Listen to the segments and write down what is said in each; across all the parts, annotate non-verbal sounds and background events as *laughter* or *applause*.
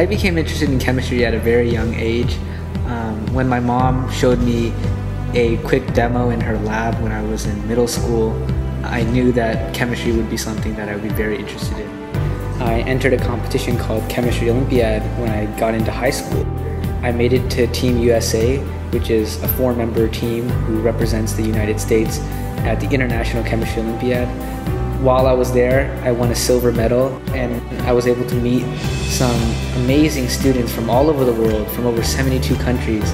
I became interested in chemistry at a very young age. Um, when my mom showed me a quick demo in her lab when I was in middle school, I knew that chemistry would be something that I would be very interested in. I entered a competition called Chemistry Olympiad when I got into high school. I made it to Team USA, which is a four-member team who represents the United States at the International Chemistry Olympiad. While I was there, I won a silver medal and I was able to meet some amazing students from all over the world, from over 72 countries.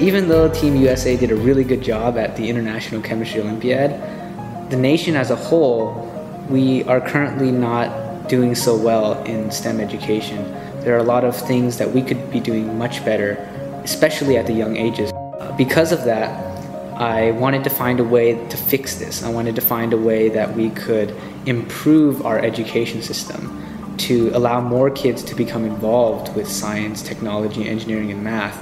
Even though Team USA did a really good job at the International Chemistry Olympiad, the nation as a whole, we are currently not doing so well in STEM education. There are a lot of things that we could be doing much better, especially at the young ages. Because of that, I wanted to find a way to fix this. I wanted to find a way that we could improve our education system to allow more kids to become involved with science, technology, engineering, and math.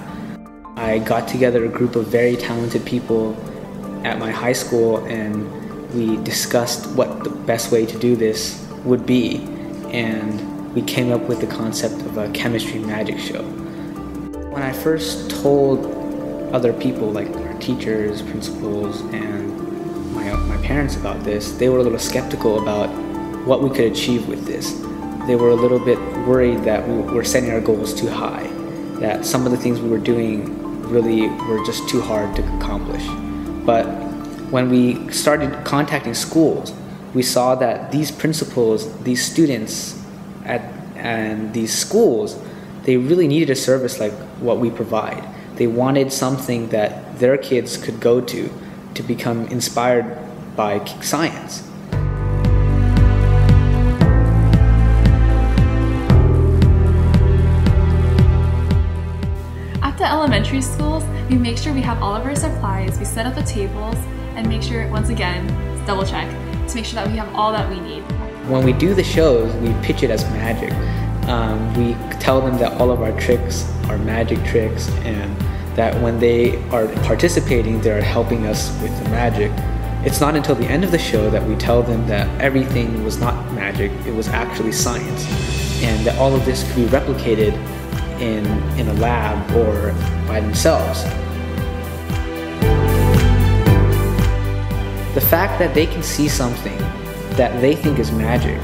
I got together a group of very talented people at my high school and we discussed what the best way to do this would be. And we came up with the concept of a chemistry magic show. When I first told other people, like teachers, principals, and my, my parents about this, they were a little skeptical about what we could achieve with this. They were a little bit worried that we were setting our goals too high, that some of the things we were doing really were just too hard to accomplish. But when we started contacting schools, we saw that these principals, these students at and these schools, they really needed a service like what we provide. They wanted something that their kids could go to to become inspired by science. At the elementary schools, we make sure we have all of our supplies, we set up the tables, and make sure, once again, double check, to make sure that we have all that we need. When we do the shows, we pitch it as magic. Um, we tell them that all of our tricks are magic tricks and that when they are participating, they're helping us with the magic. It's not until the end of the show that we tell them that everything was not magic, it was actually science, and that all of this could be replicated in, in a lab or by themselves. The fact that they can see something that they think is magic,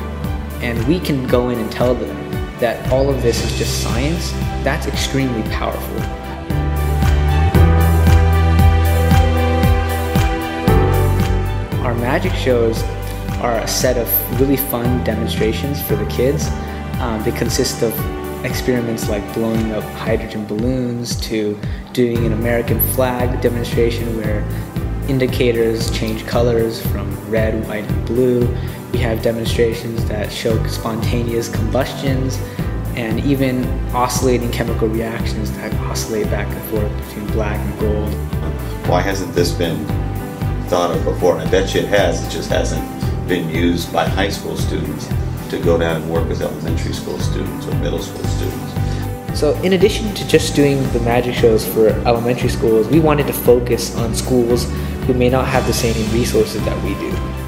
and we can go in and tell them that all of this is just science, that's extremely powerful. Our magic shows are a set of really fun demonstrations for the kids. Um, they consist of experiments like blowing up hydrogen balloons to doing an American flag demonstration where indicators change colors from red, white, and blue. We have demonstrations that show spontaneous combustions and even oscillating chemical reactions that oscillate back and forth between black and gold. Why hasn't this been thought of before? and I bet you it has, it just hasn't been used by high school students to go down and work with elementary school students or middle school students. So in addition to just doing the magic shows for elementary schools, we wanted to focus on schools who may not have the same resources that we do.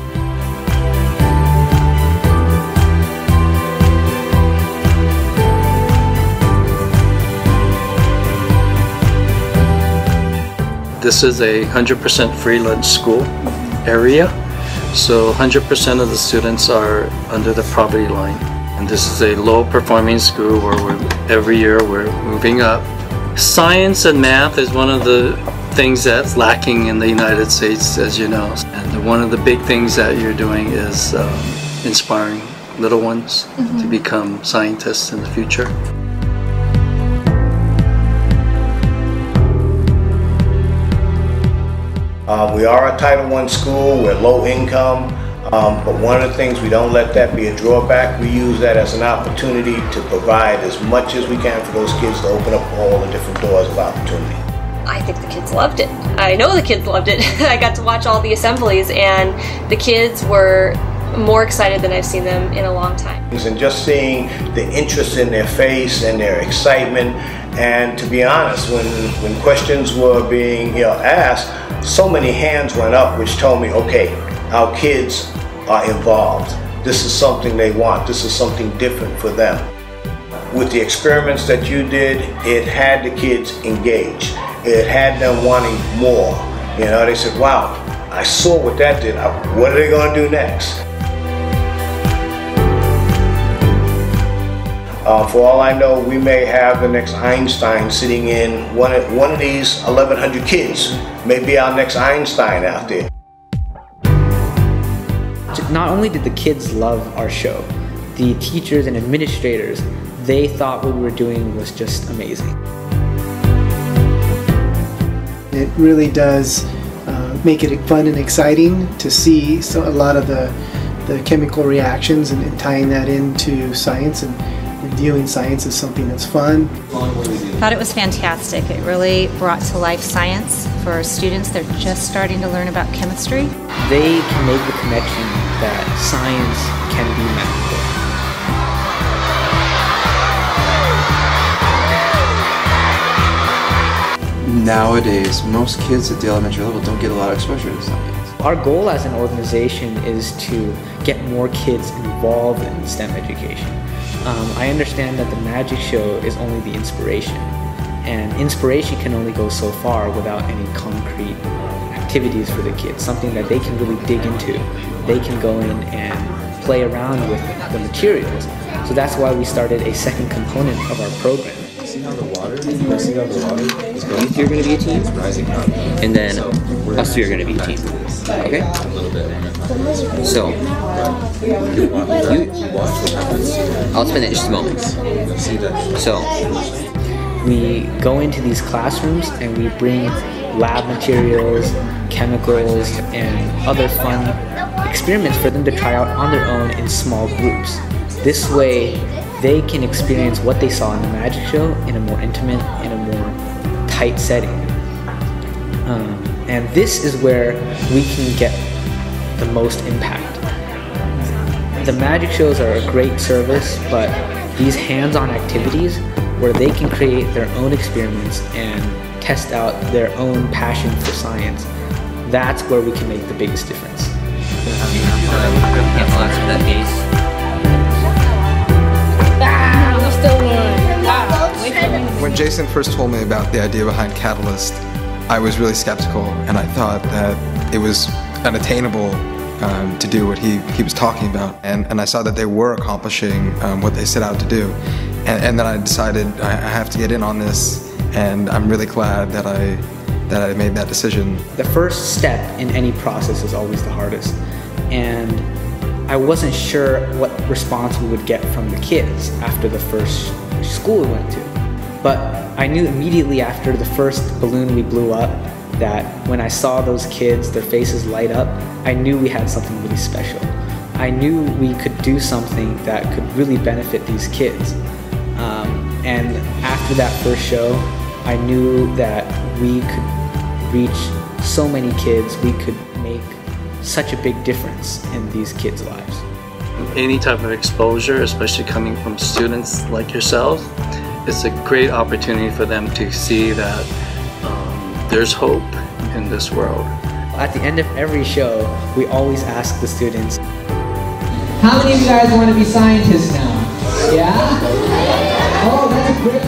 This is a 100% free lunch school area. So 100% of the students are under the poverty line. And this is a low performing school where every year we're moving up. Science and math is one of the things that's lacking in the United States, as you know. And one of the big things that you're doing is um, inspiring little ones mm -hmm. to become scientists in the future. Um, we are a Title I school, we're low income, um, but one of the things we don't let that be a drawback. We use that as an opportunity to provide as much as we can for those kids to open up all the different doors of opportunity. I think the kids loved it. I know the kids loved it. *laughs* I got to watch all the assemblies and the kids were more excited than I've seen them in a long time. And just seeing the interest in their face and their excitement and to be honest, when, when questions were being you know, asked, so many hands went up which told me, okay, our kids are involved. this is something they want. This is something different for them. With the experiments that you did, it had the kids engaged. It had them wanting more. You know, they said, wow, I saw what that did. What are they going to do next? Uh, for all I know, we may have the next Einstein sitting in one of, one of these 1,100 kids. Maybe our next Einstein out there. Not only did the kids love our show, the teachers and administrators, they thought what we were doing was just amazing. It really does uh, make it fun and exciting to see so a lot of the, the chemical reactions and, and tying that into science and viewing science as something that's fun. Thought it was fantastic. It really brought to life science for our students. They're just starting to learn about chemistry. They can make the connection that science can be magical. Nowadays, most kids at the elementary level don't get a lot of exposure to science. Our goal as an organization is to get more kids involved in STEM education. Um, I understand that the magic show is only the inspiration, and inspiration can only go so far without any concrete activities for the kids, something that they can really dig into. They can go in and play around with the materials. So that's why we started a second component of our program. See how the water, see how the water is going? You're going to be a team, and then us two are going to be a team. Okay? So, you, I'll that in just a moment. So, we go into these classrooms and we bring lab materials, chemicals, and other fun experiments for them to try out on their own in small groups. This way, they can experience what they saw in the magic show in a more intimate, in a more tight setting. Um, and this is where we can get the most impact. The magic shows are a great service, but these hands-on activities where they can create their own experiments and test out their own passion for science, that's where we can make the biggest difference. Jason first told me about the idea behind Catalyst, I was really skeptical and I thought that it was unattainable um, to do what he, he was talking about. And, and I saw that they were accomplishing um, what they set out to do. And, and then I decided I, I have to get in on this and I'm really glad that I, that I made that decision. The first step in any process is always the hardest. And I wasn't sure what response we would get from the kids after the first school we went to. But I knew immediately after the first balloon we blew up that when I saw those kids, their faces light up, I knew we had something really special. I knew we could do something that could really benefit these kids. Um, and after that first show, I knew that we could reach so many kids, we could make such a big difference in these kids' lives. Any type of exposure, especially coming from students like yourself, it's a great opportunity for them to see that um, there's hope in this world. At the end of every show, we always ask the students, How many of you guys want to be scientists now? Yeah? Oh, that's a great